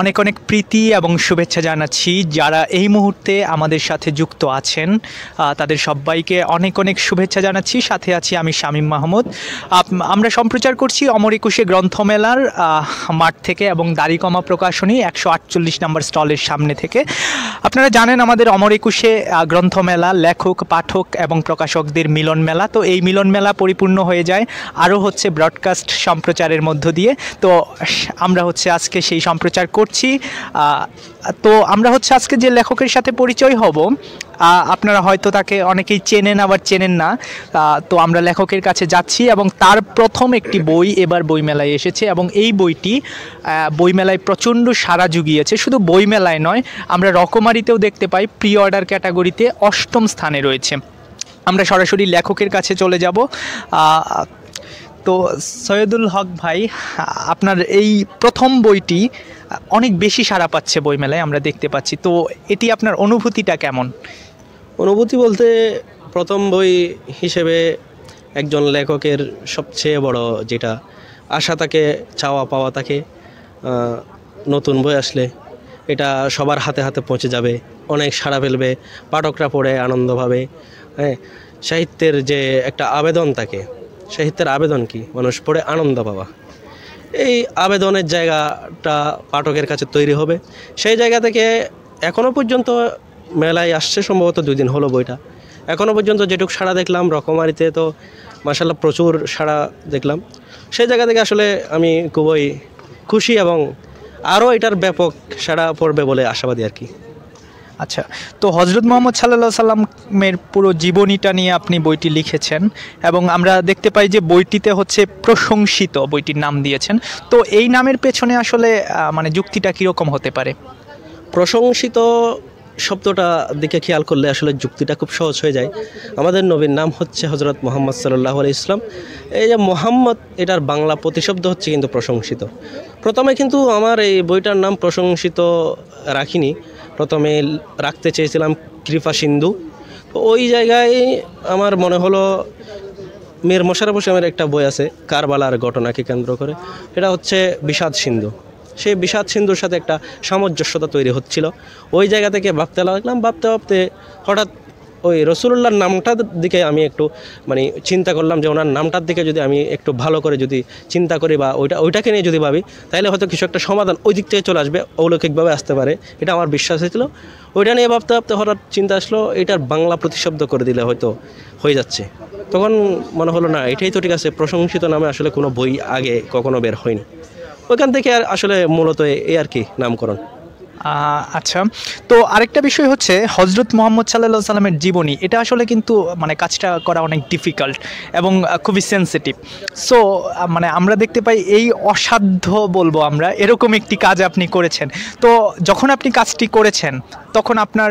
অনেক অনেক প্রীতি এবং শুভেচ্ছা জানাচ্ছি যারা এই মুহূর্তে আমাদের সাথে যুক্ত আছেন। তাদের সবাইকে অনেক অনেক শুভেচ্ছা জানাচ্ছি। সাথে আছি আমি শামীম মাহমুদ। আমরা সম্প্রচার করছি অমর একুশে গ্রন্থমেলার মাঠ থেকে এবং দাড়িকমা প্রকাশনী একশো আটচল্লিশ নম্বর স্টলের সামনে থেকে। আপনারা জানেন আমাদের অমর একুশে গ্রন্থমেলা, লেখক, পাঠক এবং প্রকাশকদের মিলন মেলা। তো এই মিলন মেলা পরিপূর্ণ হয়ে যায়। আরও হচ্ছে ব্রডকাস্ট সম্প্রচারের মধ্য দিয়ে। তো আমরা হচ্ছে আজকে সেই সম্প্রচার করছি। তো আমরা হচ্ছে আজকে যে লেখকের সাথে পরিচয় হব আপনারা হয়তো তাকে অনেকেই চেনেন আবার চেনেন না। তো আমরা লেখকের কাছে যাচ্ছি এবং তার প্রথম একটি বই এবার বইমেলায় এসেছে এবং এই বইটি বইমেলায় প্রচণ্ড সাড়া জুগিয়েছে। শুধু বইমেলায় নয়, আমরা রকমারিতেও দেখতে পাই প্রি অর্ডার ক্যাটাগরিতে অষ্টম স্থানে রয়েছে। আমরা সরাসরি লেখকের কাছে চলে যাব। তো সৈয়দুল হক ভাই, আপনার এই প্রথম বইটি অনেক বেশি সাড়া পাচ্ছে বইমেলায় আমরা দেখতে পাচ্ছি। তো এটি আপনার অনুভূতিটা কেমন? অনুভূতি বলতে প্রথম বই হিসেবে একজন লেখকের সবচেয়ে বড় যেটা আশা তাকে, চাওয়া পাওয়া তাকে নতুন বই আসলে এটা সবার হাতে হাতে পৌঁছে যাবে, অনেক সাড়া ফেলবে, পাঠকরা পড়ে আনন্দ পাবে হ্যাঁ সাহিত্যের যে একটা আবেদন থাকে সাহিত্যের আবেদন কি? মানুষ পড়ে আনন্দ পাওয়া। এই আবেদনের জায়গাটা পাঠকের কাছে তৈরি হবে। সেই জায়গা থেকে এখনও পর্যন্ত মেলায় আসছে, সম্ভবত দুই দিন হলো বইটা। এখনও পর্যন্ত যেটুক সাড়া দেখলাম, রকমারিতে তো মাসাল্লাহ প্রচুর সাড়া দেখলাম। সেই জায়গা থেকে আসলে আমি খুবই খুশি এবং আরও এটার ব্যাপক সাড়া পড়বে বলে আশাবাদী আর কি। আচ্ছা তো হজরত মোহাম্মদ সাল্লাহ সাল্লামের পুরো জীবনীটা নিয়ে আপনি বইটি লিখেছেন এবং আমরা দেখতে পাই যে বইটিতে হচ্ছে প্রশংসিত বইটির নাম দিয়েছেন। তো এই নামের পেছনে আসলে মানে যুক্তিটা কীরকম হতে পারে? প্রশংসিত শব্দটা দিকে খেয়াল করলে আসলে যুক্তিটা খুব সহজ হয়ে যায়। আমাদের নবীর নাম হচ্ছে হজরত মোহাম্মদ সাল্লাহ আলি ইসলাম এই যে মোহাম্মদ, এটার বাংলা প্রতিশব্দ হচ্ছে কিন্তু প্রশংসিত। প্রথমে কিন্তু আমার এই বইটার নাম প্রশংসিত রাখিনি। প্রথমে রাখতে চেয়েছিলাম কৃপা সিন্ধু। তো ওই জায়গায় আমার মনে হলো মীর মোশারফ হোসেনের একটা বই আছে, কারবালার ঘটনাকে কেন্দ্র করে। এটা হচ্ছে বিষাদ সিন্ধু। সেই বিষাদ সিন্ধুর সাথে একটা সামঞ্জস্যতা তৈরি হচ্ছিল। ওই জায়গা থেকে ভাবতে লাগলাম, ভাবতে ভাবতে হঠাৎ ওই রসুল্লাহর নামটার দিকে আমি একটু মানে চিন্তা করলাম যে ওনার নামটার দিকে যদি আমি একটু ভালো করে যদি চিন্তা করি বা ওইটা, ওইটাকে নিয়ে যদি ভাবি, তাহলে হয়তো কিছু একটা সমাধান ওই দিক থেকে চলে আসবে, অলৌকিকভাবে আসতে পারে। এটা আমার বিশ্বাস হয়েছিল। ওইটা নিয়ে ভাবতে ভাবতে হঠাৎ চিন্তা আসলো, এটার বাংলা প্রতিশব্দ করে দিলে হয়তো হয়ে যাচ্ছে। তখন মনে হলো, না, এটাই তো ঠিক আছে, প্রশংসিত নামে আসলে কোনো বই আগে কখনো বের হয়নি। ওইখান থেকে আর আসলে মূলত এই আর কি নামকরণ। আচ্ছা। তো আরেকটা বিষয় হচ্ছে হজরত মোহাম্মদ সাল্লাহ সাল্লামের জীবনী, এটা আসলে কিন্তু মানে কাজটা করা অনেক ডিফিকাল্ট এবং খুবই সেন্সিটিভ সো মানে আমরা দেখতে পাই এই অসাধ্য বলব আমরা, এরকম একটি কাজ আপনি করেছেন। তো যখন আপনি কাজটি করেছেন, তখন আপনার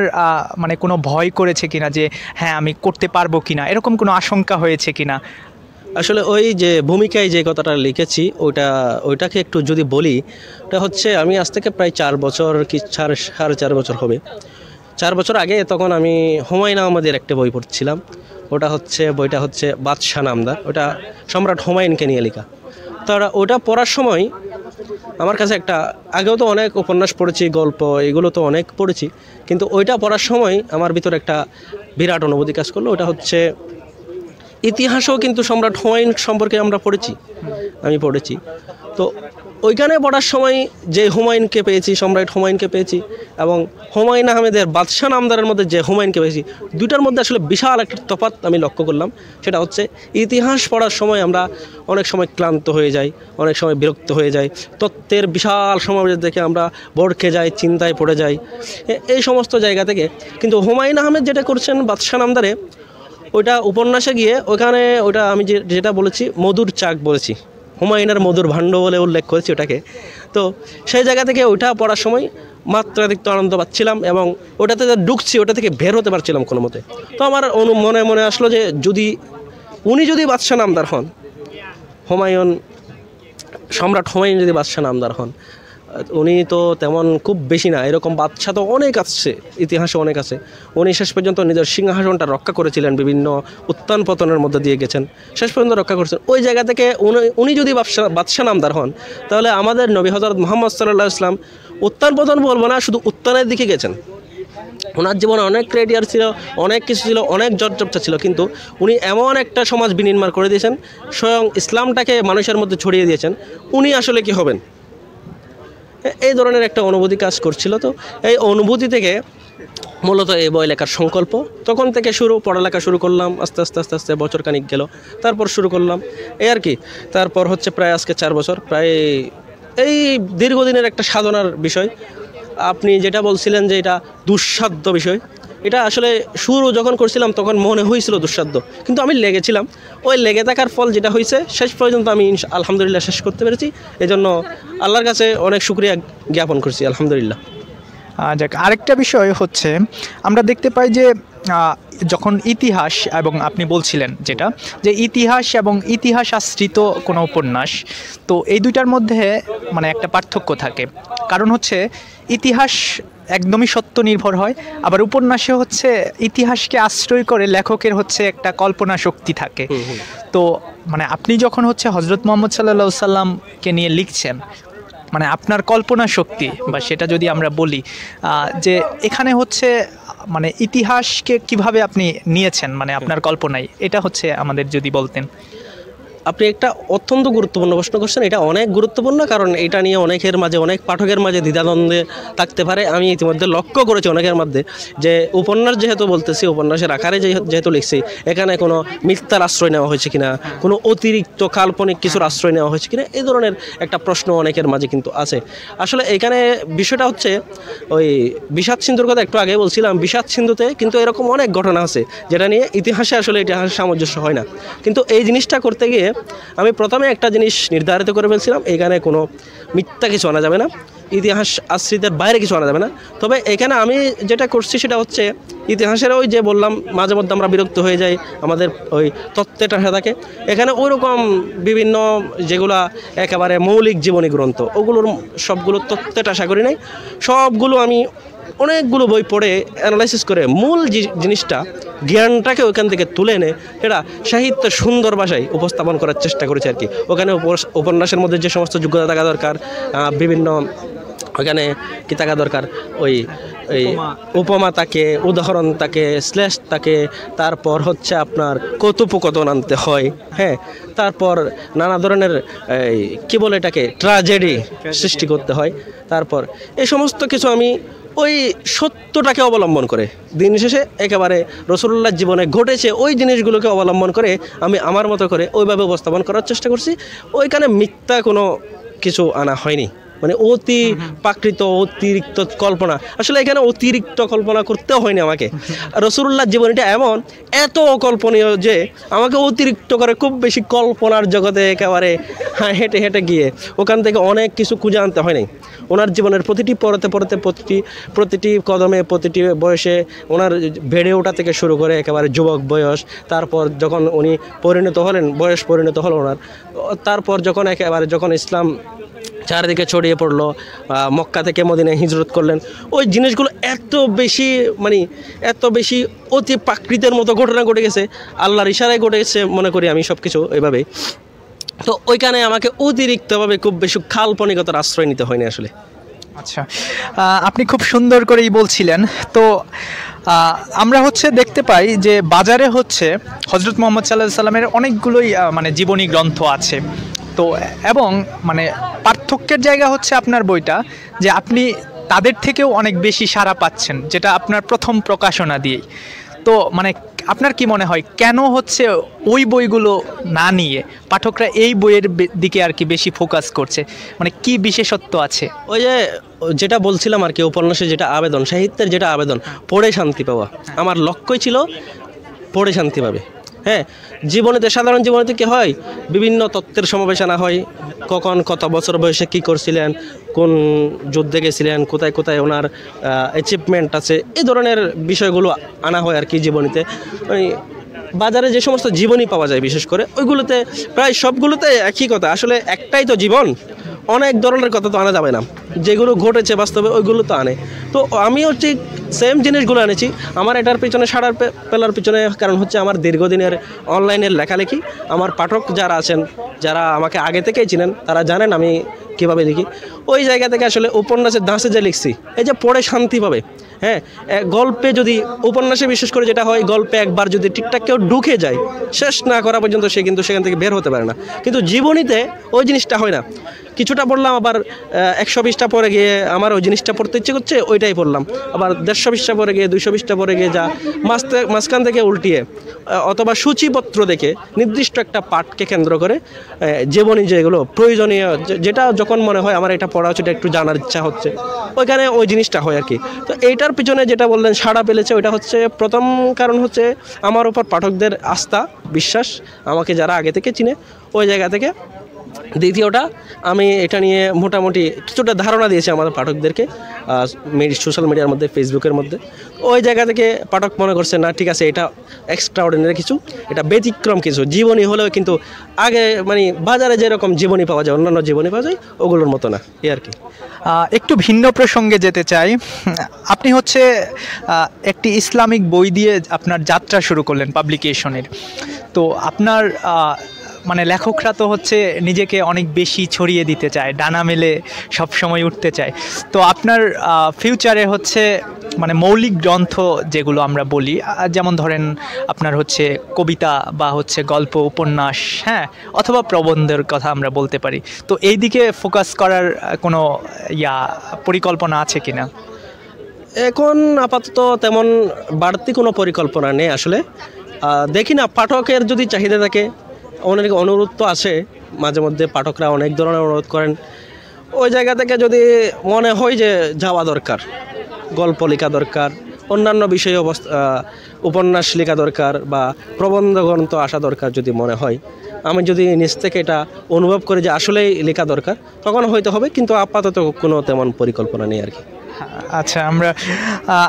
মানে কোনো ভয় করেছে কিনা যে হ্যাঁ আমি করতে পারব কিনা? এরকম কোনো আশঙ্কা হয়েছে কিনা? আসলে ওই যে ভূমিকায় যে কথাটা লিখেছি, ওইটা, ওইটাকে একটু যদি বলি, ওটা হচ্ছে আমি আজ থেকে প্রায় চার বছর কি, চার, সাড়ে চার বছর হবে। চার বছর আগে তখন আমি হুমায়ুন আহমদের একটা বই পড়ছিলাম। ওটা হচ্ছে, বইটা হচ্ছে বাদশাহ নামদার। ওটা সম্রাট হুমায়ুনকে নিয়ে লেখা। তো ওটা- পড়ার সময় আমার কাছে একটা, আগেও তো অনেক উপন্যাস পড়েছি, গল্প, এগুলো তো অনেক পড়েছি, কিন্তু ওইটা পড়ার সময় আমার ভিতরে একটা বিরাট অনুভূতি কাজ করল। ওটা হচ্ছে ইতিহাসও কিন্তু সম্রাট হুমায়ুন সম্পর্কে আমরা পড়েছি, আমি পড়েছি। তো ওইখানে পড়ার সময় যে হুমায়ুনকে পেয়েছি, সম্রাট হুমায়ুনকে পেয়েছি এবং হুমায়ুন আহমেদের বাদশাহ নামদারের মধ্যে যে হুমায়ুনকে পেয়েছি, দুইটার মধ্যে আসলে বিশাল একটা তফাৎ আমি লক্ষ্য করলাম। সেটা হচ্ছে ইতিহাস পড়ার সময় আমরা অনেক সময় ক্লান্ত হয়ে যাই, অনেক সময় বিরক্ত হয়ে যাই। তত্ত্বের বিশাল সমাবেশ দেখে আমরা বড়কে যাই, চিন্তায় পড়ে যাই। এই সমস্ত জায়গা থেকে কিন্তু হুমায়ুন আহমেদ যেটা করছেন, বাদশাহ নামদারে ওইটা উপন্যাসে গিয়ে ওখানে ওটা আমি যে যেটা বলেছি, মধুর চাক বলেছি। হুমায়ুনের মধুর ভাণ্ড বলে উল্লেখ করেছি ওটাকে। তো সেই জায়গা থেকে ওইটা পড়ার সময় মাত্রাতিরিক্ত আনন্দ পাচ্ছিলাম এবং ওটাতে যে ঢুকছি, ওটা থেকে বের হতে পারছিলাম কোনো মতে। তো আমার অনু মনে মনে আসলো যে যদি উনি যদি বাদশাহ নামদার হন, হুমায়ুন সম্রাট হুমায়ুন যদি বাদশাহ নামদার হন উনি তো তেমন খুব বেশি না, এরকম বাচ্চা তো অনেক আসছে ইতিহাসে অনেক আছে। উনি শেষ পর্যন্ত নিজের সিংহাসনটা রক্ষা করেছিলেন, বিভিন্ন উত্থান পতনের মধ্যে দিয়ে গেছেন। শেষ পর্যন্ত রক্ষা করেছেন। ওই জায়গা থেকে উনি উনি যদি বাদশা বাদশাহ নামদার হন, তাহলে আমাদের নবী হজরত মোহাম্মদ সাল্লাহ ইসলাম উত্থান পতন বলব না, শুধু উত্থানের দিকে গেছেন। ওনার জীবনে অনেক ক্রেডিয়ার ছিল, অনেক কিছু ছিল, অনেক জটজপটা ছিল, কিন্তু উনি এমন একটা সমাজ বিনির্মাণ করে দিয়েছেন, স্বয়ং ইসলামটাকে মানুষের মধ্যে ছড়িয়ে দিয়েছেন। উনি আসলে কি হবেন? এই ধরনের একটা অনুভূতি কাজ করছিল। তো এই অনুভূতি থেকে মূলত এই বই লেখার সংকল্প। তখন থেকে শুরু, পড়ালেখা শুরু করলাম, আস্তে আস্তে আস্তে আস্তে বছর খানিক গেল। তারপর শুরু করলাম। এই আর কি। তারপর হচ্ছে প্রায় আজকে চার বছর। প্রায় এই দীর্ঘদিনের একটা সাধনার বিষয়। আপনি যেটা বলছিলেন যে এটা দুঃসাধ্য বিষয়, এটা আসলে শুরু যখন করছিলাম তখন মনে হয়েছিল দুঃসাধ্য, কিন্তু আমি লেগেছিলাম। ওই লেগে থাকার ফল যেটা হয়েছে, শেষ পর্যন্ত আমি আলহামদুলিল্লাহ শেষ করতে পেরেছি। এজন্য আল্লাহর কাছে অনেক শুক্রিয়া জ্ঞাপন করছি, আলহামদুলিল্লাহ। যাক, আরেকটা বিষয় হচ্ছে, আমরা দেখতে পাই যে যখন ইতিহাস এবং আপনি বলছিলেন যেটা যে ইতিহাস এবং ইতিহাস আশ্রিত কোনো উপন্যাস তো এই দুইটার মধ্যে মানে একটা পার্থক্য থাকে। কারণ হচ্ছে ইতিহাস একদমই সত্য নির্ভর হয় আবার উপন্যাসে হচ্ছে ইতিহাসকে আশ্রয় করে লেখকের হচ্ছে একটা কল্পনা শক্তি থাকে। তো মানে আপনি যখন হচ্ছে হজরত মোহাম্মদ সাল্লাহ সাল্লামকে নিয়ে লিখছেন মানে আপনার কল্পনা শক্তি বা সেটা যদি আমরা বলি যে এখানে হচ্ছে মানে ইতিহাসকে কীভাবে আপনি নিয়েছেন মানে আপনার কল্পনায়, এটা হচ্ছে আমাদের যদি বলতেন। আপনি একটা অত্যন্ত গুরুত্বপূর্ণ প্রশ্ন করছেন। এটা অনেক গুরুত্বপূর্ণ কারণ এটা নিয়ে অনেকের মাঝে, অনেক পাঠকের মাঝে দ্বিধাদ্বন্দ্বে থাকতে পারে। আমি ইতিমধ্যে লক্ষ্য করেছি অনেকের মধ্যে যে উপন্যাস যেহেতু বলতেছি, উপন্যাসের আকারে যেহেতু লিখছি, এখানে কোনো মিথ্যার আশ্রয় নেওয়া হয়েছে কিনা, কোনো অতিরিক্ত কাল্পনিক কিছুর আশ্রয় নেওয়া হয়েছে কিনা এই ধরনের একটা প্রশ্ন অনেকের মাঝে কিন্তু আছে। আসলে এখানে বিষয়টা হচ্ছে, ওই বিষাদ সিন্ধুর কথা একটু আগে বলছিলাম, বিষাদ সিন্ধুতে কিন্তু এরকম অনেক ঘটনা আছে, যেটা নিয়ে ইতিহাসে আসলে ইতিহাসের সামঞ্জস্য হয় না। কিন্তু এই জিনিসটা করতে গিয়ে আমি প্রথমে একটা জিনিস নির্ধারিত করে ফেলছিলাম, এখানে কোনো মিথ্যা কিছু আনা যাবে না, ইতিহাস আশ্রিতের বাইরে কিছু আনা যাবে না। তবে এখানে আমি যেটা করছি সেটা হচ্ছে, ইতিহাসের ওই যে বললাম, মাঝে মধ্যে আমরা বিরক্ত হয়ে যাই, আমাদের ওই তত্ত্বেটা হয়ে থাকে। এখানে ওই রকম বিভিন্ন যেগুলা একেবারে মৌলিক জীবনী গ্রন্থ, ওগুলোর সবগুলো তত্ত্বেটা আশা করি নাই। সবগুলো আমি অনেকগুলো বই পড়ে অ্যানালাইসিস করে মূল যে জিনিসটা, জ্ঞানটাকে ওখান থেকে তুলে এনে সেটা সাহিত্য সুন্দর ভাষায় উপস্থাপন করার চেষ্টা করেছে আর কি। ওখানে উপন্যাসের মধ্যে যে সমস্ত যোগ্যতা থাকা দরকার বিভিন্ন ওখানে কি থাকা দরকার? ওই এই উপমা। থাকে উদাহরণ থাকে শ্লেষ থাকে তারপর হচ্ছে আপনার কৌতুপকথন আনতে হয় হ্যাঁ? তারপর নানা ধরনের এই কী বলে এটাকে? ট্রাজেডি সৃষ্টি করতে হয়। তারপর এই সমস্ত কিছু আমি ওই সত্যটাকে অবলম্বন করে দিন শেষে একেবারে রসুল্লাহর জীবনে ঘটেছে ওই জিনিসগুলোকে অবলম্বন করে আমি আমার মতো করে ওইভাবে উপস্থাপন করার চেষ্টা করছি। ওইখানে মিথ্যা কোনো কিছু আনা হয়নি। মানে অতি প্রাকৃত, অতিরিক্ত কল্পনা। আসলে এখানে অতিরিক্ত কল্পনা করতেও হয়নি আমাকে। রসুল্লাহ জীবনীটা এমন, এত অকল্পনীয় যে আমাকে অতিরিক্ত করে খুব বেশি কল্পনার জগতে একেবারে হ্যাঁ হেঁটে হেঁটে গিয়ে ওখান থেকে অনেক কিছু খুঁজে আনতে হয়নি। ওনার জীবনের প্রতিটি পড়তে পড়তে প্রতিটি প্রতিটি কদমে, প্রতিটি বয়সে ওনার বেড়ে ওঠা থেকে শুরু করে একেবারে যুবক বয়স, তারপর যখন উনি পরিণত হলেন, বয়স পরিণত হলো ওনার, তারপর যখন একেবারে যখন ইসলাম চারিদিকে ছড়িয়ে পড়ল মক্কা থেকে মদিনায় হিজরত করলেন। ওই জিনিসগুলো এত বেশি মানে এত বেশি অতি প্রাকৃতের মতো ঘটনা ঘটে গেছে, আল্লাহর ইশারায় ঘটে গেছে, মনে করি আমি সব কিছু এইভাবেই তো ওইখানে আমাকে অতিরিক্তভাবে খুব বেশি কাল্পনিকতার আশ্রয় নিতে হয়নি আসলে। আচ্ছা আপনি খুব সুন্দর করেই বলছিলেন। তো আমরা হচ্ছে দেখতে পাই যে বাজারে হচ্ছে হজরত মোহাম্মদ সাল্লাহ সাল্লামের অনেকগুলোই মানে জীবনী গ্রন্থ আছে। তো এবং মানে পার্থক্যের জায়গা হচ্ছে আপনার বইটা যে আপনি তাদের থেকেও অনেক বেশি সাড়া পাচ্ছেন যেটা আপনার প্রথম প্রকাশনা দিয়েই। তো মানে আপনার কি মনে হয় কেন হচ্ছে ওই বইগুলো না নিয়ে পাঠকরা এই বইয়ের দিকে আর কি বেশি ফোকাস করছে? মানে কি বিশেষত্ব আছে? ওই যে যেটা বলছিলাম আর কি উপন্যাসে যেটা আবেদন সাহিত্যের যেটা আবেদন পড়ে শান্তি পাওয়া। আমার লক্ষ্যই ছিল পড়ে শান্তি পাবে। হ্যাঁ জীবনেতে সাধারণ জীবনেতে কী হয়? বিভিন্ন তত্ত্বের সমাবেশ আনা হয়। কখন কত বছর বয়সে কি করছিলেন, কোন যুদ্ধে গেছিলেন, কোথায় কোথায় ওনার অ্যাচিভমেন্ট আছে এই ধরনের বিষয়গুলো আনা হয় আর কি জীবনীতে। ওই বাজারে যে সমস্ত জীবনী পাওয়া যায় বিশেষ করে, ওইগুলোতে প্রায় সবগুলোতে একই কথা। আসলে একটাই তো জীবন, অনেক ধরনের কথা তো আনা যাবে না। যেগুলো ঘটেছে বাস্তবে, ওইগুলো তো আনে। তো আমিও ঠিক সেম জিনিসগুলো এনেছি। আমার এটার পিছনে সাড়ার পে- পেলার পিছনে কারণ হচ্ছে আমার দীর্ঘদিনের অনলাইনের লেখালেখি। আমার পাঠক যারা আছেন, যারা আমাকে আগে থেকেই চিনেন, তারা জানেন আমি কীভাবে লিখি। ওই জায়গা থেকে আসলে উপন্যাসের দাঁসে যে লিখছি, এই যে পড়ে শান্তি পাবে। হ্যাঁ গল্পে যদি উপন্যাসে বিশেষ করে যেটা হয়, গল্পে একবার যদি ঠিকঠাক কেউ ঢুকে যায়, শেষ না করা পর্যন্ত সে কিন্তু সেখান থেকে বের হতে পারে না। কিন্তু জীবনীতে ওই জিনিসটা হয় না। কিছুটা পড়লাম, আবার একশো বিশটা পরে গিয়ে আমার ওই জিনিসটা পড়তে ইচ্ছে করছে, ওইটাই পড়লাম। আবার দেড়শো বিশটা পরে গিয়ে, দুইশো বিশটা পরে গিয়ে যা মাঝতে মাঝখান থেকে উল্টিয়ে অথবা সূচিপত্র দেখে নির্দিষ্ট একটা পাঠকে কেন্দ্র করে জীবনী যেগুলো প্রয়োজনীয় যেটা যখন মনে হয় আমার এটা পড়া হচ্ছে একটু জানার ইচ্ছা হচ্ছে, ওইখানে ওই জিনিসটা হয় আর কি। তো এইটার পিছনে যেটা বললেন, সাড়া পেলেছে ওইটা হচ্ছে প্রথম কারণ হচ্ছে আমার উপর পাঠকদের আস্থা, বিশ্বাস, আমাকে যারা আগে থেকে চিনে, ওই জায়গা থেকে দ্বিতীয়টা আমি এটা নিয়ে মোটামুটি কিছুটা ধারণা দিয়েছি আমাদের পাঠকদেরকে সোশ্যাল মিডিয়ার মধ্যে ফেসবুকের মধ্যে। ওই জায়গা থেকে পাঠক মনে করছে, না, ঠিক আছে, এটা এক্সট্রা অর্ডিনারি কিছু, এটা ব্যতিক্রম কিছু, জীবনী হলেও কিন্তু আগে মানে বাজারে যেরকম জীবনী পাওয়া যায়, অন্যান্য জীবনী পাওয়া যায়, ওগুলোর মতো না। এই আর কি। একটু ভিন্ন প্রসঙ্গে যেতে চাই। আপনি হচ্ছে একটি ইসলামিক বই দিয়ে আপনার যাত্রা শুরু করলেন পাবলিকেশনের তো আপনার মানে লেখকরা তো হচ্ছে নিজেকে অনেক বেশি ছড়িয়ে দিতে চায়, ডানা মেলে সব সময় উঠতে চায়। তো আপনার ফিউচারে হচ্ছে মানে মৌলিক গ্রন্থ যেগুলো আমরা বলি যেমন ধরেন আপনার হচ্ছে কবিতা বা হচ্ছে গল্প, উপন্যাস হ্যাঁ অথবা প্রবন্ধের কথা আমরা বলতে পারি। তো এই দিকে ফোকাস করার কোনো ইয়া, পরিকল্পনা আছে কি না এখন আপাতত তেমন বাড়তি কোনো পরিকল্পনা নেই আসলে। দেখি না, পাঠকের যদি চাহিদা থাকে অনেক অনুরোধ তো আসে মাঝে মধ্যে পাঠকরা অনেক ধরনের অনুরোধ করেন। ওই জায়গা থেকে যদি মনে হয় যে যাওয়া দরকার, গল্প লেখা দরকার অন্যান্য বিষয়ে অবস্থা উপন্যাস লেখা দরকার বা প্রবন্ধ গ্রন্থ আসা দরকার যদি মনে হয়। আমি যদি নিজ থেকে এটা অনুভব করি যে আসলেই লেখা দরকার, তখন হয়তো হবে, কিন্তু আপাতত কোনো তেমন পরিকল্পনা নেই আর কি। আচ্ছা আমরা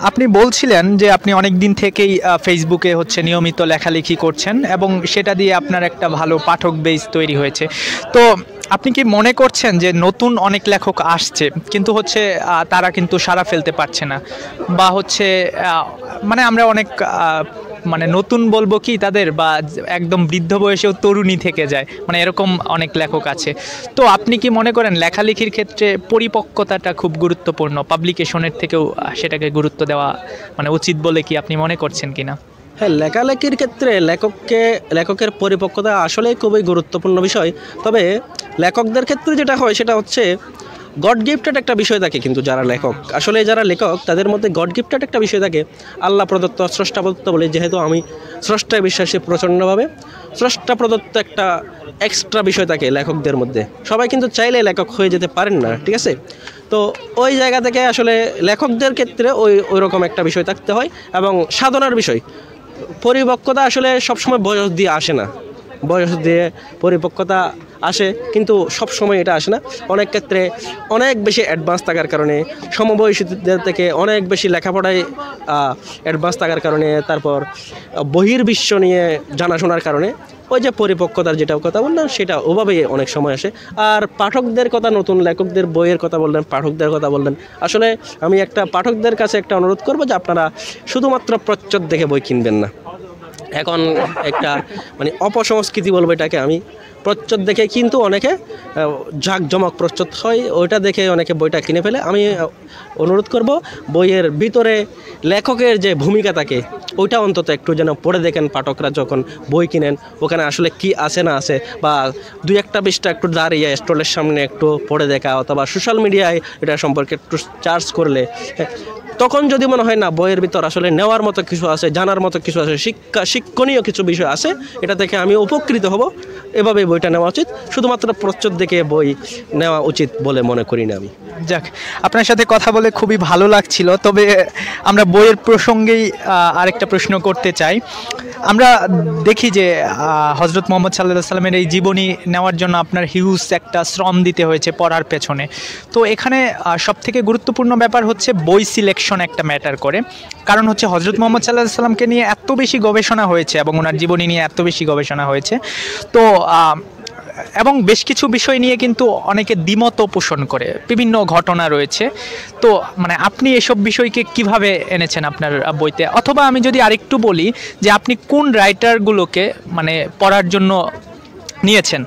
আপনি বলছিলেন যে আপনি অনেক দিন থেকেই ফেসবুকে হচ্ছে নিয়মিত লেখালেখি করছেন এবং সেটা দিয়ে আপনার একটা ভালো পাঠক বেস তৈরি হয়েছে। তো আপনি কি মনে করছেন যে নতুন অনেক লেখক আসছে, কিন্তু হচ্ছে তারা কিন্তু সারা ফেলতে পারছে না? বা হচ্ছে মানে আমরা অনেক মানে নতুন বলব কি তাদের, বা একদম বৃদ্ধ বয়সেও তরুণী থেকে যায় মানে এরকম অনেক লেখক আছে। তো আপনি কি মনে করেন লেখালেখির ক্ষেত্রে পরিপক্কতাটা খুব গুরুত্বপূর্ণ? পাবলিকেশনের থেকেও সেটাকে গুরুত্ব দেওয়া মানে উচিত বলে কি আপনি মনে করছেন কিনা? হ্যাঁ লেখালেখির ক্ষেত্রে লেখককে, লেখকের পরিপক্কতা আসলেই খুবই গুরুত্বপূর্ণ বিষয়। তবে লেখকদের ক্ষেত্রে যেটা হয়, সেটা হচ্ছে গড গিফটেড একটা বিষয় থাকে কিন্তু যারা লেখক। আসলে যারা লেখক, তাদের মধ্যে গড গিফটেড একটা বিষয় থাকে। আল্লাহ প্রদত্ত স্রষ্টা প্রদত্ত বলে যেহেতু আমি স্রষ্টায় বিশ্বাসী প্রচণ্ডভাবে, স্রষ্টা প্রদত্ত একটা এক্সট্রা বিষয় থাকে লেখকদের মধ্যে। সবাই কিন্তু চাইলে লেখক হয়ে যেতে পারেন না, ঠিক আছে? তো ওই জায়গা থেকে আসলে লেখকদের ক্ষেত্রে ওই ওই রকম একটা বিষয় থাকতে হয় এবং সাধনার বিষয়। পরিপক্কতা আসলে সবসময় বয়স দিয়ে আসে না। বয়স দিয়ে পরিপক্কতা আসে, কিন্তু সব সময় এটা আসে না। অনেক ক্ষেত্রে অনেক বেশি অ্যাডভান্স থাকার কারণে, সমবয়সীদের থেকে অনেক বেশি লেখাপড়ায় অ্যাডভান্স থাকার কারণে, তারপর বহির্বিশ্ব নিয়ে জানাশোনার কারণে, ওই যে পরিপক্কতার যেটা কথা বললাম, সেটা ওভাবেই অনেক সময় আসে। আর পাঠকদের কথা, নতুন লেখকদের বইয়ের কথা বললেন, পাঠকদের কথা বললেন। আসলে আমি একটা পাঠকদের কাছে একটা অনুরোধ করব যে আপনারা শুধুমাত্র প্রচ্ছদ দেখে বই কিনবেন না। এখন একটা মানে অপসংস্কৃতি বলব এটাকে আমি। প্রচ্ছদ দেখে কিন্তু অনেকে জাঁকজমক প্রচ্ছদ হয় ওইটা দেখে অনেকে বইটা কিনে ফেলে। আমি অনুরোধ করব বইয়ের ভিতরে লেখকের যে ভূমিকা থাকে ওইটা অন্তত একটু যেন পড়ে দেখেন পাঠকরা যখন বই কিনেন ওখানে আসলে কি আছে না আছে বা দুই একটা পৃষ্ঠা একটু দাঁড়িয়ে স্টলের সামনে একটু পড়ে দেখা অথবা সোশ্যাল মিডিয়ায় এটা সম্পর্কে একটু চার্জ করলে হ্যাঁ, তখন যদি মনে হয় না, বইয়ের ভিতর আসলে নেওয়ার মতো কিছু আছে, জানার মতো কিছু আছে, শিক্ষা, শিক্ষণীয় কিছু বিষয় আছে, এটা থেকে আমি উপকৃত হব। এভাবে বইটা নেওয়া উচিত। শুধুমাত্র প্রচ্ছদ দেখে বই নেওয়া উচিত বলে মনে করি না আমি। যাক, আপনার সাথে কথা বলে খুবই ভালো লাগছিল। তবে আমরা বইয়ের প্রসঙ্গেই আরেকটা প্রশ্ন করতে চাই। আমরা দেখি যে হজরত মোহাম্মদ সাল্লাহ সাল্লামের এই জীবনী নেওয়ার জন্য আপনার হিউজ একটা শ্রম দিতে হয়েছে পড়ার পেছনে। তো এখানে সব থেকে গুরুত্বপূর্ণ ব্যাপার হচ্ছে বই সিলেকশন একটা ম্যাটার করে। কারণ হচ্ছে হজরত মোহাম্মদ সাল্লাহ সাল্লামকে নিয়ে এত বেশি গবেষণা হয়েছে এবং ওনার জীবনী নিয়ে এত বেশি গবেষণা হয়েছে। তো এবং বেশ কিছু বিষয় নিয়ে কিন্তু অনেকে দ্বিমত পোষণ করে। বিভিন্ন ঘটনা রয়েছে। তো মানে আপনি এসব বিষয়কে কীভাবে এনেছেন আপনার বইতে? অথবা আমি যদি আরেকটু বলি যে আপনি কোন রাইটারগুলোকে মানে পড়ার জন্য নিয়েছেন?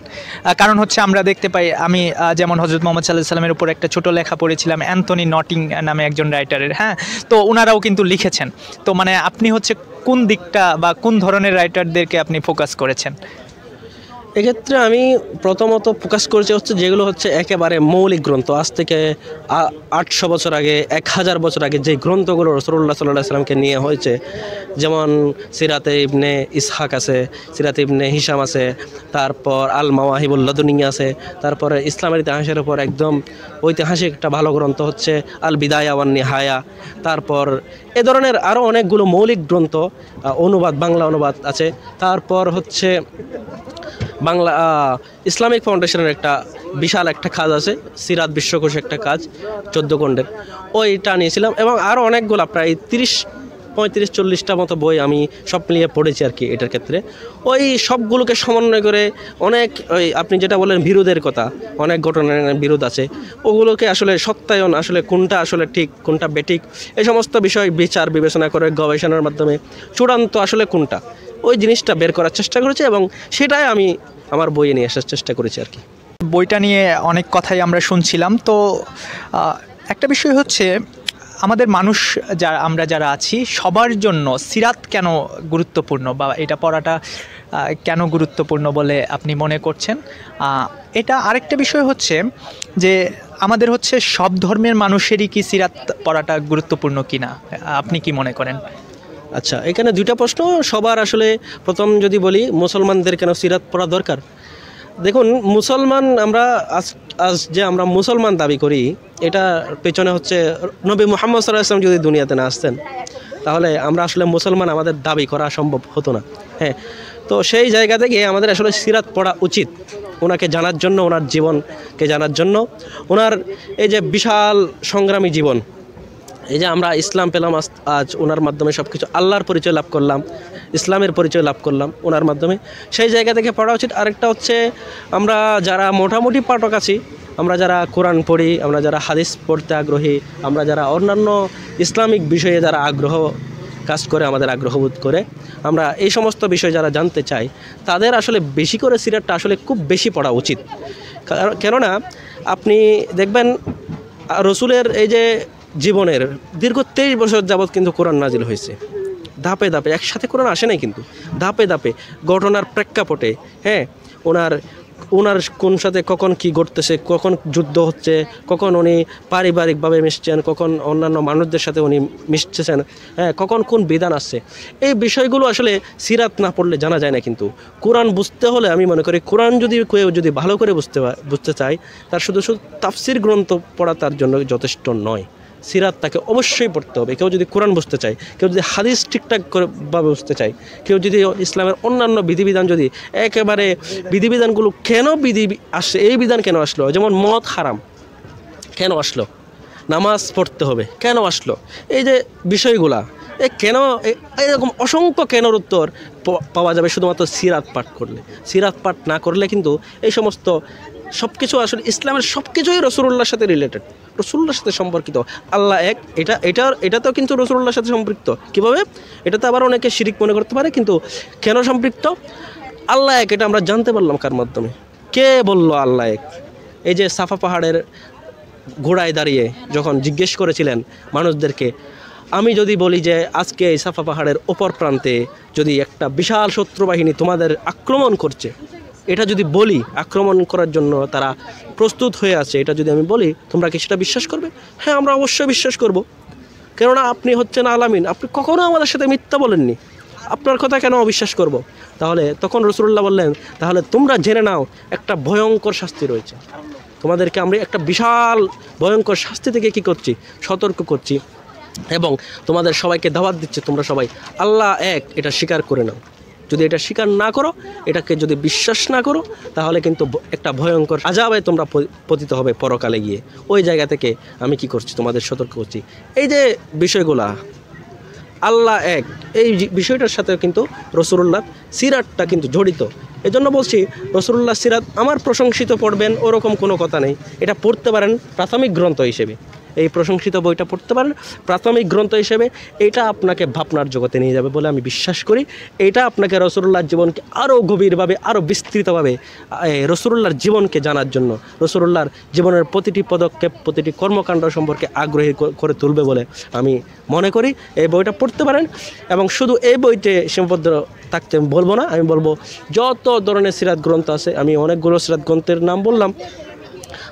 কারণ হচ্ছে আমরা দেখতে পাই, আমি যেমন হজরত মোহাম্মদ সাল্লাহ সাল্লামের উপর একটা ছোট লেখা পড়েছিলাম, অ্যান্থনি নটিং নামে একজন রাইটারের হ্যাঁ? তো ওনারাও কিন্তু লিখেছেন। তো মানে আপনি হচ্ছে কোন দিকটা বা কোন ধরনের রাইটারদেরকে আপনি ফোকাস করেছেন? এক্ষেত্রে আমি প্রথমত ফোকাস করছি হচ্ছে যেগুলো হচ্ছে একেবারে মৌলিক গ্রন্থ। আজ থেকে আটশো বছর আগে, এক হাজার বছর আগে যে গ্রন্থগুলো রসুল্লাহ সাল্লাহ সাল্লামকে নিয়ে হয়েছে, যেমন সিরাতে ইবনে ইসহাক আছে, সিরাতে ইবনে হিসাম আছে, তারপর আল মাওয়াহিবুল লদুনিয়া আছে, তারপরে ইসলামের ইতিহাসের উপর একদম ঐতিহাসিক একটা ভালো গ্রন্থ হচ্ছে আল বিদায়া ওয়ান নিহায়া তারপর এ ধরনের আরও অনেকগুলো মৌলিক গ্রন্থ অনুবাদ, বাংলা অনুবাদ আছে। তারপর হচ্ছে বাংলা ইসলামিক ফাউন্ডেশনের একটা বিশাল একটা কাজ আছে, সিরাত বিশ্বকোষ একটা কাজ, চোদ্দ খণ্ডের। ওইটা নিয়েছিলাম এবং আরও অনেকগুলো, প্রায় তিরিশ পঁয়ত্রিশ চল্লিশটা মতো বই আমি সব মিলিয়ে পড়েছি আর কি এটার ক্ষেত্রে। ওই সবগুলোকে সমন্বয় করে অনেক ওই আপনি যেটা বললেন বিরোধের কথা, অনেক ঘটনার বিরোধ আছে। ওগুলোকে আসলে সত্যায়ন, আসলে কোনটা আসলে ঠিক, কোনটা বেঠিক, এই সমস্ত বিষয় বিচার, বিবেচনা করে গবেষণার মাধ্যমে চূড়ান্ত আসলে কোনটা, ওই জিনিসটা বের করার চেষ্টা করেছি এবং সেটাই আমি আমার বইয়ে নিয়ে আসার চেষ্টা করেছি আর কি। বইটা নিয়ে অনেক কথাই আমরা শুনছিলাম। তো একটা বিষয় হচ্ছে আমাদের মানুষ যারা আমরা যারা আছি, সবার জন্য সিরাত কেন গুরুত্বপূর্ণ বা এটা পড়াটা কেন গুরুত্বপূর্ণ বলে আপনি মনে করছেন? এটা আরেকটা বিষয় হচ্ছে যে আমাদের হচ্ছে সব ধর্মের মানুষেরই কি সিরাত পড়াটা গুরুত্বপূর্ণ কিনা? আপনি কি মনে করেন? আচ্ছা এখানে দুইটা প্রশ্ন। সবার আসলে প্রথম যদি বলি, মুসলমানদের কেন সিরাত পড়া দরকার? দেখুন, মুসলমান আমরা আজ আজ যে আমরা মুসলমান দাবি করি, এটা পেছনে হচ্ছে নবী মোহাম্মদ সাল্লাহ আসলাম যদি দুনিয়াতে না আসতেন, তাহলে আমরা আসলে মুসলমান আমাদের দাবি করা সম্ভব হতো না। হ্যাঁ তো সেই জায়গা থেকে আমাদের আসলে সিরাত পড়া উচিত ওনাকে জানার জন্য, ওনার জীবনকে জানার জন্য। ওনার এই যে বিশাল সংগ্রামী জীবন এই যে আমরা ইসলাম পেলাম আজ ওনার মাধ্যমে সব কিছু আল্লাহর পরিচয় লাভ করলাম, ইসলামের পরিচয় লাভ করলাম ওনার মাধ্যমে। সেই জায়গা থেকে পড়া উচিত। আরেকটা হচ্ছে, আমরা যারা মোটামুটি পাঠক আছি, আমরা যারা কোরআন পড়ি, আমরা যারা হাদিস পড়তে আগ্রহী, আমরা যারা অন্যান্য ইসলামিক বিষয়ে যারা আগ্রহ কাজ করে, আমাদের আগ্রহবোধ করে, আমরা এই সমস্ত বিষয় যারা জানতে চাই, তাদের আসলে বেশি করে সিরাতটা আসলে খুব বেশি পড়া উচিত। কেননা, আপনি দেখবেন রসুলের এই যে জীবনের দীর্ঘ তেইশ বছর যাবৎ কিন্তু কোরআন নাজিল হয়েছে। ধাপে ধাপে, একসাথে কোরআন আসে নাই কিন্তু। ধাপে ধাপে ঘটনার প্রেক্ষাপটে হ্যাঁ ওনার ওনার কোন সাথে কখন কি ঘটতেছে, কখন যুদ্ধ হচ্ছে, কখন উনি পারিবারিকভাবে মিশছেন, কখন অন্যান্য মানুষদের সাথে উনি মিশতেছেন হ্যাঁ কখন কোন বিধান আসছে। এই বিষয়গুলো আসলে সিরাত না পড়লে জানা যায় না কিন্তু। কোরআন বুঝতে হলে আমি মনে করি কোরআন যদি কেউ যদি ভালো করে বুঝতে বুঝতে চায়, তার শুধু শুধু তাফসির গ্রন্থ পড়া তার জন্য যথেষ্ট নয়। সিরাত তাকে অবশ্যই পড়তে হবে। কেউ যদি কোরআন বুঝতে চায়, কেউ যদি হাদিস ঠিকঠাক করে ভাবে বুঝতে চায়, কেউ যদি ইসলামের অন্যান্য বিধিবিধান যদি একেবারে বিধিবিধানগুলো কেন বিধি আসে, এই বিধান কেন আসলো? যেমন মদ হারাম, কেন আসলো? নামাজ পড়তে হবে, কেন আসলো? এই যে বিষয়গুলা, এ কেন এরকম অসংখ্য কেনর উত্তর পাওয়া যাবে শুধুমাত্র সিরাত পাঠ করলে। সিরাত পাঠ না করলে কিন্তু এই সমস্ত সব কিছু আসলে ইসলামের সব কিছুই রসুল্লাহর সাথে রিলেটেড রসুল্লাহর সাথে সম্পর্কিত। আল্লাহ এক, এটা এটা এটা তো কিন্তু রসুল্লার সাথে সম্পৃক্ত। কীভাবে? এটা তো আবার অনেকে শিরিক মনে করতে পারে, কিন্তু কেন সম্পৃক্ত? আল্লাহ এক, এটা আমরা জানতে পারলাম কার মাধ্যমে। কে বলল আল্লাহ এক? এই যে সাফা পাহাড়ের ঘোড়ায় দাঁড়িয়ে যখন জিজ্ঞেস করেছিলেন মানুষদেরকে, আমি যদি বলি যে আজকে এই সাফা পাহাড়ের ওপর প্রান্তে যদি একটা বিশাল শত্রু বাহিনী তোমাদের আক্রমণ করছে এটা যদি বলি আক্রমণ করার জন্য তারা প্রস্তুত হয়ে আছে, এটা যদি আমি বলি, তোমরা কি সেটা বিশ্বাস করবে? হ্যাঁ আমরা অবশ্যই বিশ্বাস করব। কেননা আপনি হচ্ছেন আলামিন, আপনি কখনো আমাদের সাথে মিথ্যা বলেননি। আপনার কথা কেন অবিশ্বাস করব? তাহলে তখন রসুল্লাহ বললেন, তাহলে তোমরা জেনে নাও, একটা ভয়ঙ্কর শাস্তি রয়েছে। তোমাদেরকে আমরা একটা বিশাল ভয়ঙ্কর শাস্তি থেকে কি করছি? সতর্ক করছি এবং তোমাদের সবাইকে দাওয়াত দিচ্ছে, তোমরা সবাই আল্লাহ এক, এটা স্বীকার করে নাও। যদি এটা স্বীকার না করো, এটাকে যদি বিশ্বাস না করো, তাহলে কিন্তু একটা ভয়ঙ্কর আজাবে তোমরা পতিত হবে পরকালে গিয়ে। ওই জায়গা থেকে আমি কি করছি, তোমাদের সতর্ক করছি। এই যে বিষয়গুলা, আল্লাহ এক, এই বিষয়টার সাথে কিন্তু রসুল্লাহ সিরাতটা কিন্তু জড়িত। এজন্য বলছি রসুল্লাহ সিরাত আমার প্রশংসিত পড়বেন, ওরকম কোনো কথা নেই। এটা পড়তে পারেন প্রাথমিক গ্রন্থ হিসেবে। এই প্রশংসিত বইটা পড়তে পারেন। প্রাথমিক গ্রন্থ হিসেবে এটা আপনাকে ভাবনার জগতে নিয়ে যাবে বলে আমি বিশ্বাস করি। এটা আপনাকে রসুল্লাহর জীবনকে আরও গভীরভাবে আরও বিস্তৃতভাবে রসুল্লাহর জীবনকে জানার জন্য রসুল্লাহর জীবনের প্রতিটি পদক্ষেপ, প্রতিটি কর্মকাণ্ড সম্পর্কে আগ্রহী করে তুলবে বলে আমি মনে করি। এই বইটা পড়তে পারেন এবং শুধু এই বইতে সীমাবদ্ধ থাকতে বলব না, আমি বলব যত ধরনের সিরাত গ্রন্থ আছে, আমি অনেকগুলো সিরাত গ্রন্থের নাম বললাম।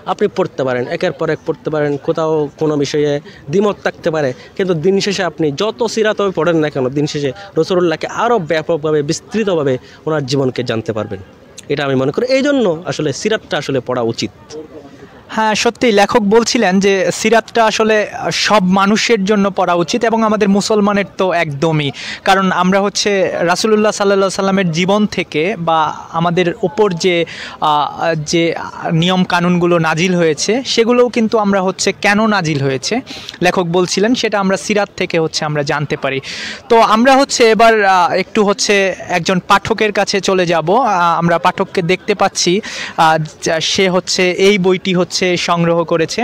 আপনি পড়তে পারেন, একের পর এক পড়তে পারেন, কোথাও কোনো বিষয়ে দ্বিমত থাকতে পারে। কিন্তু দিন শেষে আপনি যত সিরা তবে পড়েন না কেন, দিন শেষে রসুল্লাহকে আরও ব্যাপকভাবে, বিস্তৃতভাবে ওনার জীবনকে জানতে পারবেন। এটা আমি মনে করি। এই জন্য আসলে সিরাতটা আসলে পড়া উচিত। হ্যাঁ সত্যি লেখক বলছিলেন যে সিরাতটা আসলে সব মানুষের জন্য পড়া উচিত এবং আমাদের মুসলমানের তো একদমই। কারণ আমরা হচ্ছে রাসুলুল্লাহ সাল্লা সাল্লামের জীবন থেকে বা আমাদের ওপর যে যে নিয়ম কানুনগুলো নাজিল হয়েছে, সেগুলোও কিন্তু আমরা হচ্ছে কেন নাজিল হয়েছে? লেখক বলছিলেন সেটা আমরা সিরাত থেকে হচ্ছে আমরা জানতে পারি। তো আমরা হচ্ছে এবার একটু হচ্ছে একজন পাঠকের কাছে চলে যাব। আমরা পাঠককে দেখতে পাচ্ছি। সে হচ্ছে এই বইটি হচ্ছে সংগ্রহ করেছে।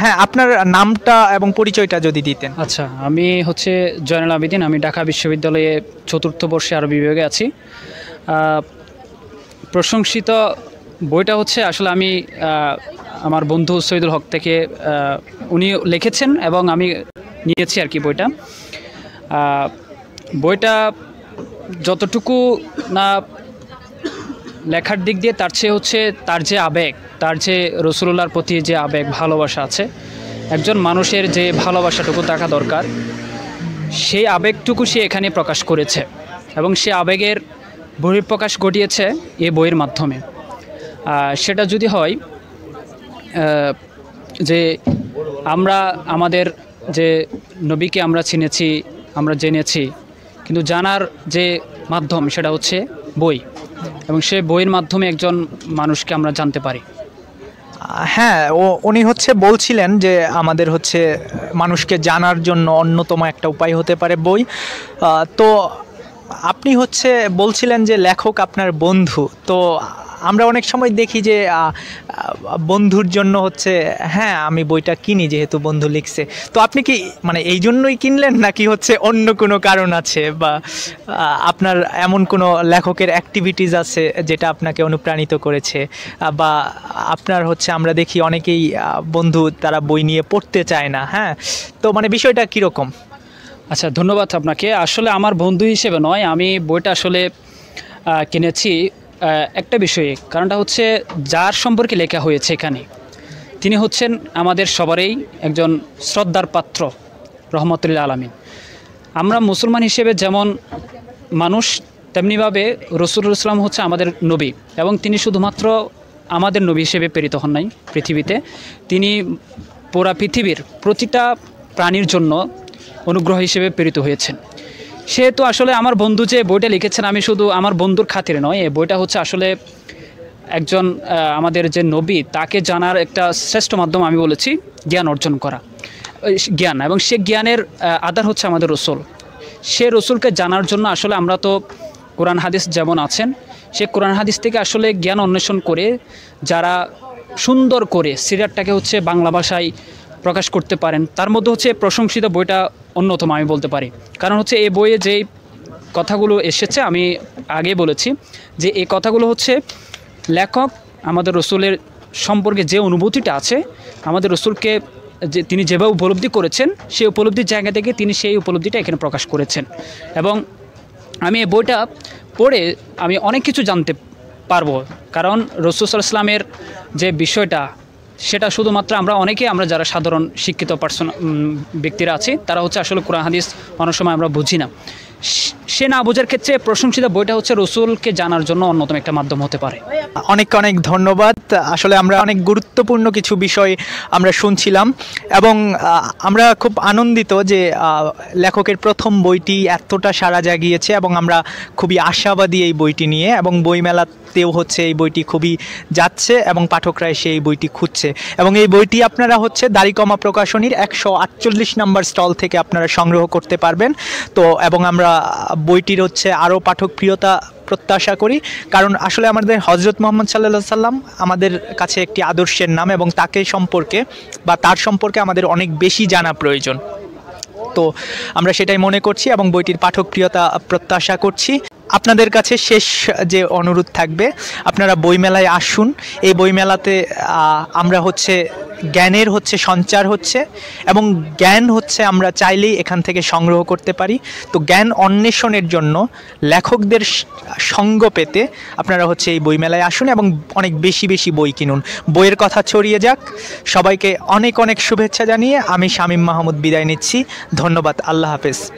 হ্যাঁ আপনার নামটা এবং পরিচয়টা যদি দিতেন। আচ্ছা আমি হচ্ছে জয়নাল আবেদিন, আমি ঢাকা বিশ্ববিদ্যালয়ে চতুর্থ বর্ষে আরও বিভাগে আছি। প্রশংসিত বইটা হচ্ছে, আসলে আমি আমার বন্ধু সৈদুল হক থেকে উনি লিখেছেন এবং আমি নিয়েছি আর কি বইটা। বইটা যতটুকু না লেখার দিক দিয়ে তার চেয়ে হচ্ছে তার যে আবেগ, তার যে রসুল্লাহর প্রতি যে আবেগ, ভালোবাসা আছে, একজন মানুষের যে ভালোবাসাটুকু থাকা দরকার, সেই আবেগটুকু সে এখানে প্রকাশ করেছে এবং সে আবেগের বহিঃপ্রকাশ ঘটিয়েছে এ বইয়ের মাধ্যমে। সেটা যদি হয় যে আমরা আমাদের যে নবীকে আমরা চিনেছি, আমরা জেনেছি, কিন্তু জানার যে মাধ্যম সেটা হচ্ছে বই। এবং সে বইয়ের মাধ্যমে একজন মানুষকে আমরা জানতে পারি। হ্যাঁ ও, উনি হচ্ছে বলছিলেন যে আমাদের হচ্ছে মানুষকে জানার জন্য অন্যতম একটা উপায় হতে পারে বই। তো আপনি হচ্ছে বলছিলেন যে লেখক আপনার বন্ধু। তো আমরা অনেক সময় দেখি যে বন্ধুর জন্য হচ্ছে হ্যাঁ আমি বইটা কিনি যেহেতু বন্ধু লিখছে। তো আপনি কি মানে এই জন্যই কিনলেন নাকি হচ্ছে অন্য কোনো কারণ আছে? বা আপনার এমন কোনো লেখকের অ্যাক্টিভিটিস আছে যেটা আপনাকে অনুপ্রাণিত করেছে? বা, আপনার হচ্ছে আমরা দেখি অনেকেই বন্ধু তারা বই নিয়ে পড়তে চায় না হ্যাঁ? তো মানে বিষয়টা কীরকম? আচ্ছা ধন্যবাদ আপনাকে। আসলে আমার বন্ধু হিসেবে নয়, আমি বইটা আসলে কিনেছি। একটা বিষয়ে, কারণটা হচ্ছে যার সম্পর্কে লেখা হয়েছে এখানে, তিনি হচ্ছেন আমাদের সবারই একজন শ্রদ্ধার পাত্র রহমতুল্লাহ আলমিন। আমরা মুসলমান হিসেবে যেমন মানুষ, তেমনিভাবে রসুল ইসলাম হচ্ছে আমাদের নবী, এবং তিনি শুধুমাত্র আমাদের নবী হিসেবে প্রেরিত হন নাই পৃথিবীতে। তিনি পুরা পৃথিবীর প্রতিটা প্রাণীর জন্য অনুগ্রহ হিসেবে প্রেরিত হয়েছেন। সেহেতু আসলে আমার বন্ধু যে বইটা লিখেছেন, আমি শুধু আমার বন্ধুর খাতিরে নয়, এই বইটা হচ্ছে আসলে একজন আমাদের যে নবী, তাকে জানার একটা শ্রেষ্ঠ মাধ্যম আমি বলেছি, জ্ঞান অর্জন করা। জ্ঞান, এবং সে জ্ঞানের আধার হচ্ছে আমাদের রসুল। সে রসুলকে জানার জন্য আসলে আমরা তো কোরআন হাদিস যেমন আছেন, সে কোরআন হাদিস থেকে আসলে জ্ঞান অন্বেষণ করে, যারা সুন্দর করে সিরিয়ারটাকে হচ্ছে বাংলা ভাষায় প্রকাশ করতে পারেন। তার মধ্যে হচ্ছে প্রশংসিত বইটা অন্যতম, আমি বলতে পারি। কারণ হচ্ছে এই বইয়ে যেই কথাগুলো এসেছে, আমি আগে বলেছি যে এই কথাগুলো হচ্ছে লেখক আমাদের রসুলের সম্পর্কে যে অনুভূতিটা আছে, আমাদের রসুলকে যে তিনি যেভাবে উপলব্ধি করেছেন, সেই উপলব্ধির জায়গা থেকে তিনি সেই উপলব্ধিটা এখানে প্রকাশ করেছেন। এবং আমি এই বইটা পড়ে আমি অনেক কিছু জানতে পারব। কারণ রসুল ইসলামের যে বিষয়টা সেটা শুধুমাত্র আমরা অনেকে আমরা যারা সাধারণ শিক্ষিত পার্সন ব্যক্তিরা আছি, তারা হচ্ছে আসলে কোরআন, হাদিস অনেক সময় আমরা বুঝি না। সে- সে না বোঝার ক্ষেত্রে প্রশংসিত বইটা হচ্ছে রসুলকে জানার জন্য অন্যতম একটা মাধ্যম হতে পারে। অনেক অনেক ধন্যবাদ। আসলে আমরা অনেক গুরুত্বপূর্ণ কিছু বিষয় আমরা শুনছিলাম এবং আমরা খুব আনন্দিত যে লেখকের প্রথম বইটি এতটা সাড়া জাগিয়েছে এবং আমরা খুবই আশাবাদী এই বইটি নিয়ে এবং বইমেলাতেও হচ্ছে এই বইটি খুবই যাচ্ছে এবং পাঠকরা এসে এই বইটি খুঁজছে। এবং এই বইটি আপনারা হচ্ছে দাড়িকমা প্রকাশনীর একশো আটচল্লিশ নাম্বার স্টল থেকে আপনারা সংগ্রহ করতে পারবেন। তো, এবং আমরা বইটির হচ্ছে আরও পাঠক প্রিয়তা প্রত্যাশা করি। কারণ আসলে আমাদের হজরত মোহাম্মদ সাল্লা সাল্লাম আমাদের কাছে একটি আদর্শের নাম এবং তাকে সম্পর্কে বা তার সম্পর্কে আমাদের অনেক বেশি জানা প্রয়োজন। তো আমরা সেটাই মনে করছি এবং বইটির পাঠকপ্রিয়তা প্রত্যাশা করছি। আপনাদের কাছে শেষ যে অনুরোধ থাকবে, আপনারা বইমেলায় আসুন। এই বইমেলাতে আমরা হচ্ছে জ্ঞানের হচ্ছে সঞ্চার হচ্ছে এবং জ্ঞান হচ্ছে আমরা চাইলেই এখান থেকে সংগ্রহ করতে পারি। তো জ্ঞান অন্বেষণের জন্য লেখকদের সঙ্গ পেতে আপনারা হচ্ছে এই বইমেলায় আসুন এবং অনেক বেশি বেশি বই কিনুন। বইয়ের কথা ছড়িয়ে যাক। সবাইকে অনেক অনেক শুভেচ্ছা জানিয়ে আমি শামীম মাহমুদ বিদায় নিচ্ছি। ধন্যবাদ। আল্লাহ হাফেজ।